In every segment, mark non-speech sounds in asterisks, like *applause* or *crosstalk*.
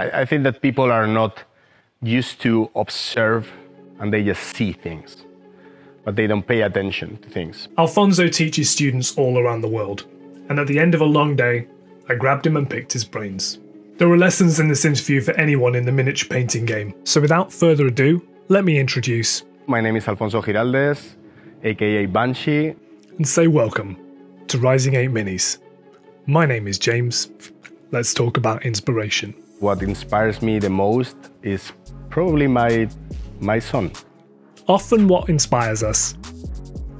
I, I think that people are not used to observe and they just see things, but they don't pay attention to things. Alfonso teaches students all around the world, and at the end of a long day, I grabbed him and picked his brains. There were lessons in this interview for anyone in the miniature painting game, so without further ado, let me introduce My name is Alfonso Giraldes, aka Banshee. and say welcome to Rising Ape Minis. My name is James. Let's talk about inspiration. What inspires me the most is probably my my son. Often, what inspires us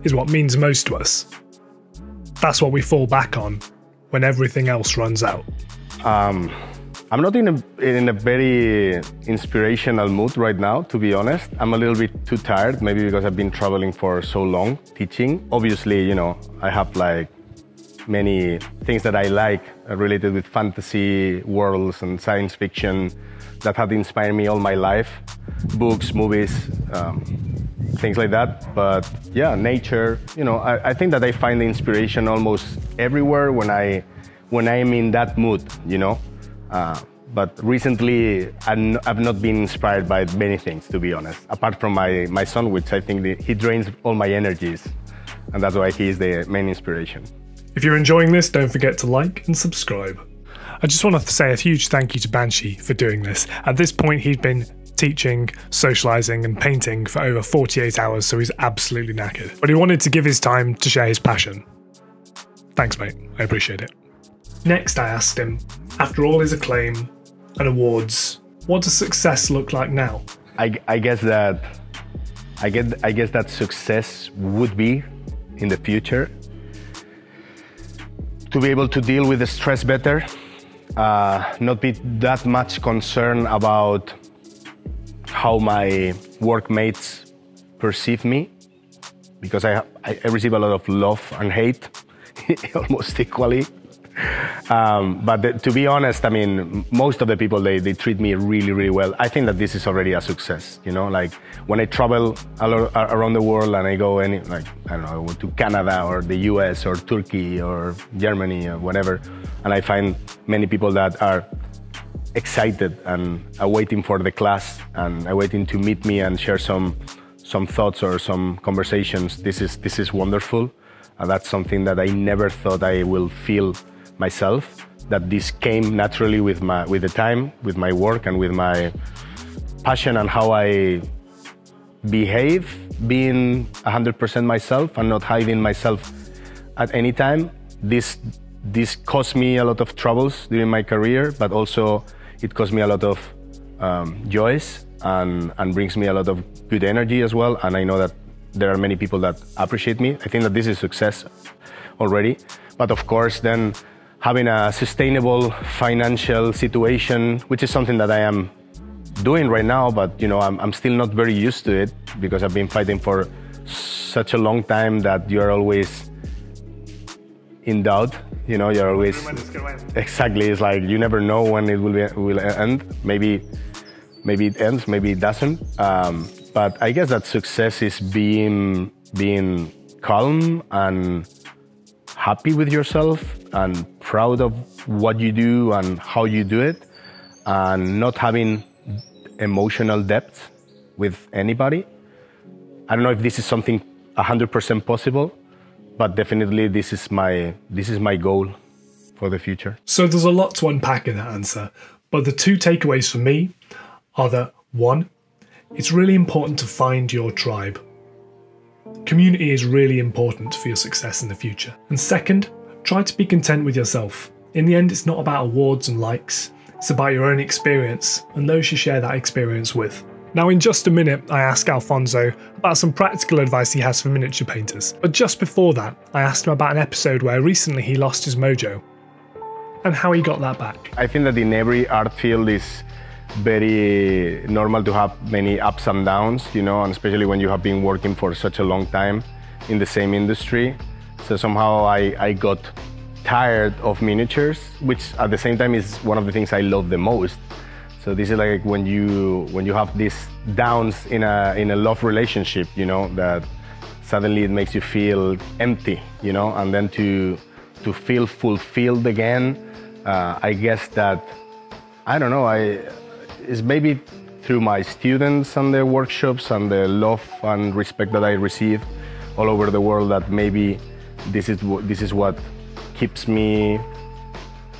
is what means most to us. That's what we fall back on when everything else runs out. Um, I'm not in a in a very inspirational mood right now, to be honest. I'm a little bit too tired, maybe because I've been traveling for so long teaching. Obviously, you know, I have like many things that I like related with fantasy worlds and science fiction that have inspired me all my life. Books, movies, um, things like that. But yeah, nature. You know, I, I think that I find the inspiration almost everywhere when I when I am in that mood. You know. Uh, but recently, I'm, I've not been inspired by many things, to be honest. Apart from my, my son, which I think that he drains all my energies, and that's why he is the main inspiration. If you're enjoying this, don't forget to like and subscribe. I just want to say a huge thank you to Banshee for doing this. At this point, he'd been teaching, socializing, and painting for over 48 hours, so he's absolutely knackered. But he wanted to give his time to share his passion. Thanks, mate. I appreciate it. Next, I asked him, after all his acclaim and awards, what does success look like now? I, I guess that I get I guess that success would be in the future to be able to deal with the stress better, uh, not be that much concerned about how my workmates perceive me, because I, I I receive a lot of love and hate *laughs* almost equally. Um, but the, to be honest, I mean, most of the people they, they treat me really, really well. I think that this is already a success. You know, like when I travel around the world and I go any like I don't know, to Canada or the U.S. or Turkey or Germany or whatever, and I find many people that are excited and are waiting for the class and are waiting to meet me and share some some thoughts or some conversations. This is this is wonderful. And that's something that I never thought I will feel myself. That this came naturally with my with the time, with my work, and with my passion and how I behave, being 100% myself and not hiding myself at any time. This this caused me a lot of troubles during my career, but also it caused me a lot of um, joys and and brings me a lot of good energy as well. And I know that there are many people that appreciate me. I think that this is success already. But of course, then having a sustainable financial situation, which is something that I am doing right now, but you know, I'm, I'm still not very used to it because I've been fighting for such a long time that you are always in doubt. You know, you're always exactly. It's like you never know when it will be, will end. Maybe, maybe it ends. Maybe it doesn't. Um, but I guess that success is being being calm and happy with yourself and proud of what you do and how you do it, and not having emotional depth with anybody. I don't know if this is something 100% possible, but definitely this is my this is my goal for the future. So there's a lot to unpack in that answer, but the two takeaways for me are that one, it's really important to find your tribe. Community is really important for your success in the future. And second, try to be content with yourself. In the end, it's not about awards and likes, it's about your own experience and those you share that experience with. Now, in just a minute, I ask Alfonso about some practical advice he has for miniature painters. But just before that, I asked him about an episode where recently he lost his mojo and how he got that back. I think that in every art field is very normal to have many ups and downs, you know, and especially when you have been working for such a long time in the same industry. So somehow I, I got tired of miniatures, which at the same time is one of the things I love the most. So this is like when you when you have these downs in a in a love relationship, you know, that suddenly it makes you feel empty, you know, and then to to feel fulfilled again. Uh, I guess that I don't know. I it's maybe through my students and the workshops and the love and respect that I receive all over the world that maybe this is this is what keeps me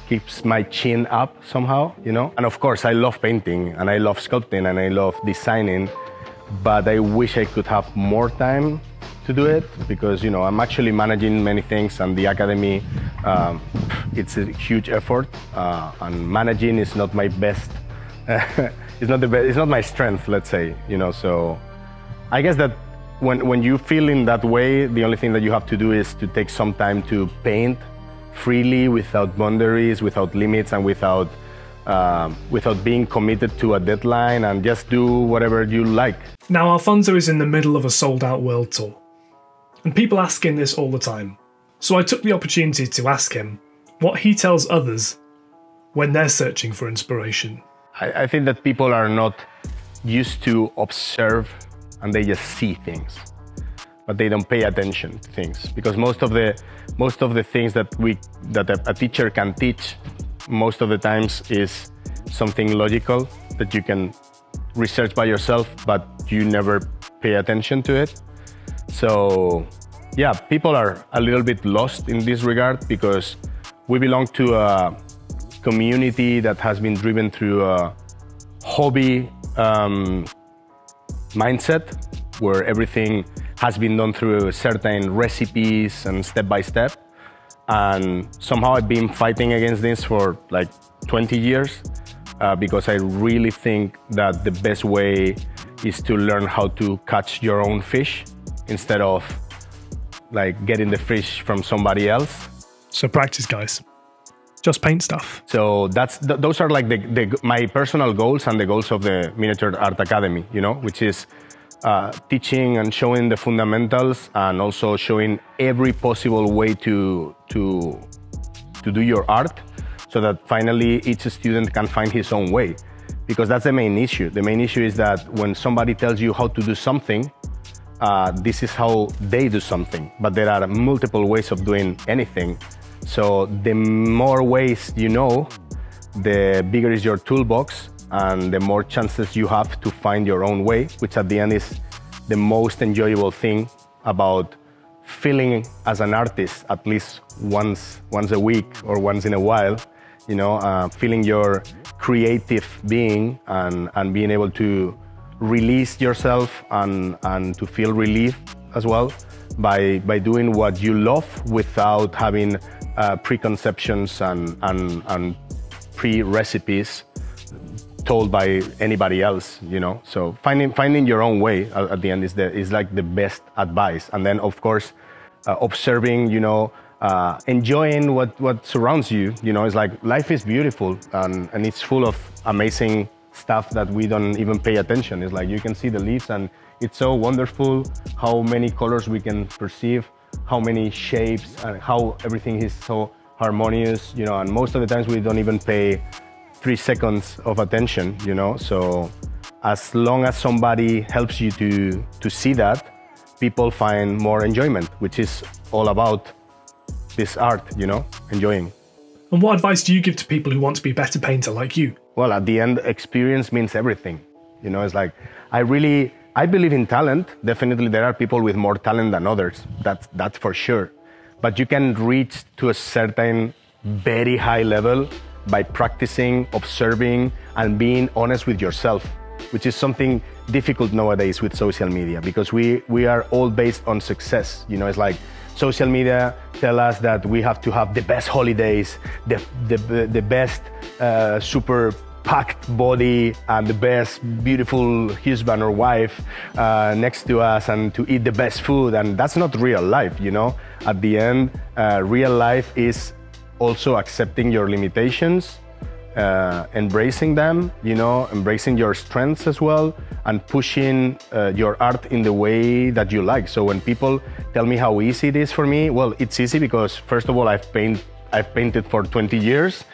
keeps my chin up somehow, you know. And of course, I love painting and I love sculpting and I love designing, but I wish I could have more time to do it because you know I'm actually managing many things and the academy um, it's a huge effort uh, and managing is not my best *laughs* it's not the best it's not my strength let's say you know so I guess that when when you feel in that way the only thing that you have to do is to take some time to paint freely without boundaries without limits and without um, without being committed to a deadline and just do whatever you like. Now, Alfonso is in the middle of a sold out world tour and people ask him this all the time. So I took the opportunity to ask him what he tells others when they're searching for inspiration. I, I think that people are not used to observe and they just see things but they don't pay attention to things because most of the most of the things that we that a, a, teacher can teach most of the times is something logical that you can research by yourself but you never pay attention to it. So, yeah, people are a little bit lost in this regard because we belong to a community that has been driven through a hobby um, mindset where everything has been done through certain recipes and step by step. And somehow I've been fighting against this for like 20 years uh, because I really think that the best way is to learn how to catch your own fish instead of like getting the fish from somebody else. So practice, guys. Just paint stuff. So that's th- those are like the, the, my personal goals and the goals of the Miniature Art Academy. You know, which is uh, teaching and showing the fundamentals and also showing every possible way to to to do your art, so that finally each student can find his own way. Because that's the main issue. The main issue is that when somebody tells you how to do something, uh, this is how they do something. But there are multiple ways of doing anything. So the more ways you know, the bigger is your toolbox and the more chances you have to find your own way, which at the end is the most enjoyable thing about feeling as an artist at least once once a week or once in a while you know uh, feeling your creative being and and being able to release yourself and, and to feel relief as well by, by doing what you love without having uh, preconceptions and, and, and pre-recipes told by anybody else, you know. So finding, finding your own way at the end is, the, is like the best advice. And then, of course, uh, observing, you know, uh, enjoying what, what surrounds you. You know, it's like life is beautiful and, and it's full of amazing stuff that we don't even pay attention. It's like you can see the leaves and it's so wonderful how many colors we can perceive, how many shapes and how everything is so harmonious, you know, and most of the times we don't even pay three seconds of attention, you know, so as long as somebody helps you to, to see that, people find more enjoyment, which is all about this art, you know, enjoying. And what advice do you give to people who want to be a better painter like you? well, at the end, experience means everything. You know, it's like I really I believe in talent. Definitely, there are people with more talent than others. That's that's for sure. But you can reach to a certain very high level by practicing, observing, and being honest with yourself, which is something difficult nowadays with social media because we we are all based on success. You know, it's like social media tell us that we have to have the best holidays, the the, the best uh, super packed body and the best beautiful husband or wife uh, next to us and to eat the best food. And that's not real life you know? At the end uh, real life is also accepting your limitations uh, embracing them you know embracing your strengths as well and pushing uh, your art in the way that you like so when people tell me how easy it is for me well it's easy because first of all i've painted I've painted for 20 years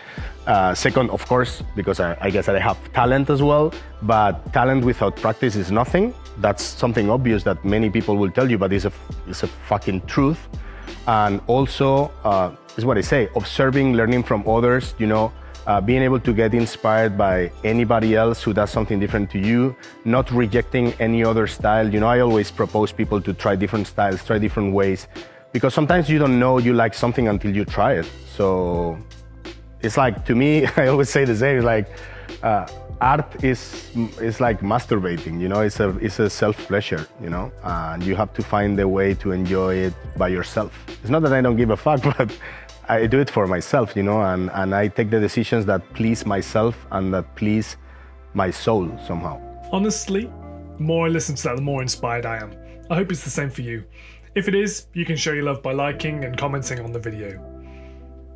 uh, second, of course, because I, I, guess I have talent as well, but talent without practice is nothing. That's something obvious that many people will tell you, but it's a, it's a fucking truth. And also, uh, is what I say, observing, learning from others, you know, uh, being able to get inspired by anybody else who does something different to you, not rejecting any other style. You know, I always propose people to try different styles, try different ways, because sometimes you don't know you like something until you try it. So it's like, to me, *laughs* I always say the same, like, uh, art is is like masturbating you know it's a it's a self pleasure you know and you have to find a way to enjoy it by yourself it's not that i don't give a fuck *laughs* but I do it for myself, you know, and, and I take the decisions that please myself and that please my soul somehow. Honestly, the more I listen to that, the more inspired I am. I hope it's the same for you. If it is, you can show your love by liking and commenting on the video.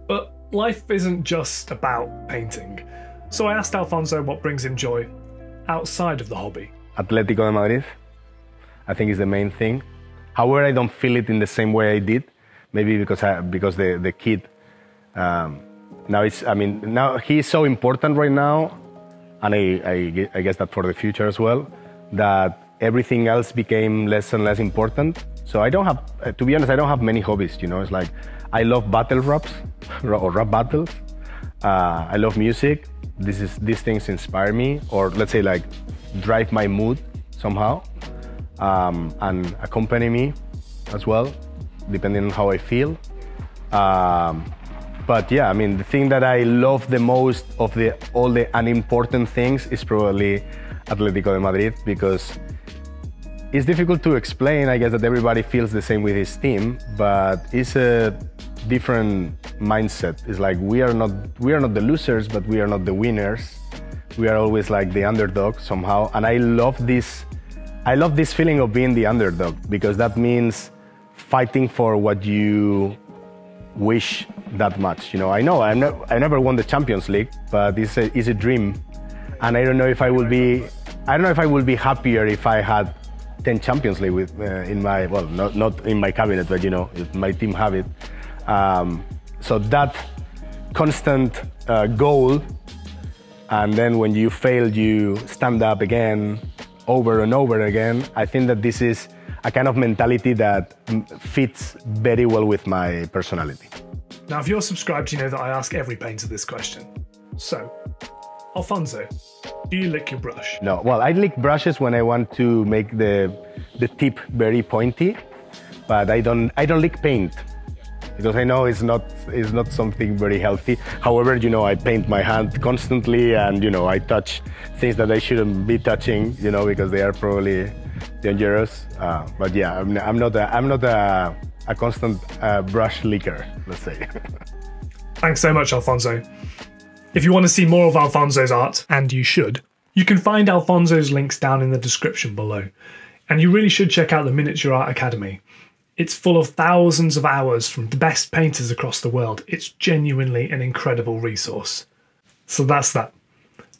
But life isn't just about painting. So I asked Alfonso what brings him joy outside of the hobby. Atletico de Madrid, I think is the main thing. However, I don't feel it in the same way I did maybe because I, because the the kid um, now it's I mean now he's so important right now, and I, I I guess that for the future as well that everything else became less and less important. So I don't have uh, to be honest I don't have many hobbies. You know it's like I love battle raps *laughs* or rap battles. Uh, I love music. This is these things inspire me, or let's say like drive my mood somehow, um, and accompany me as well depending on how I feel. Um, but yeah, I mean, the thing that I love the most of the all the unimportant things is probably Atletico de Madrid because it's difficult to explain. I guess that everybody feels the same with his team, but it's a different mindset. It's like we are not we are not the losers, but we are not the winners. We are always like the underdog somehow, and I love this. I love this feeling of being the underdog because that means fighting for what you wish that much. You know, I know I'm I never won the Champions League, but it's a, it's a dream, and I don't know if I will be I don't know if I will be happier if I had 10 Champions League with uh, in my well not not in my cabinet, but you know my team have it. Um, so that constant uh, goal, and then when you fail, you stand up again, over and over again. I think that this is a kind of mentality that fits very well with my personality. Now, if you're subscribed, you know that I ask every painter this question. So, Alfonso, do you lick your brush? No. Well, I lick brushes when I want to make the the tip very pointy, but I don't I don't lick paint because I know it's not it's not something very healthy. However, you know, I paint my hand constantly and you know, I touch things that I shouldn't be touching, you know, because they are probably dangerous. Uh, but yeah, I'm, I'm, not a, I'm not a, a constant uh, brush licker, let's say. *laughs* Thanks so much, Alfonso. If you want to see more of Alfonso's art, and you should, you can find Alfonso's links down in the description below. And you really should check out the Miniature Art Academy. It's full of thousands of hours from the best painters across the world. It's genuinely an incredible resource. So that's that.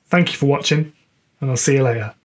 Thank you for watching, and I'll see you later.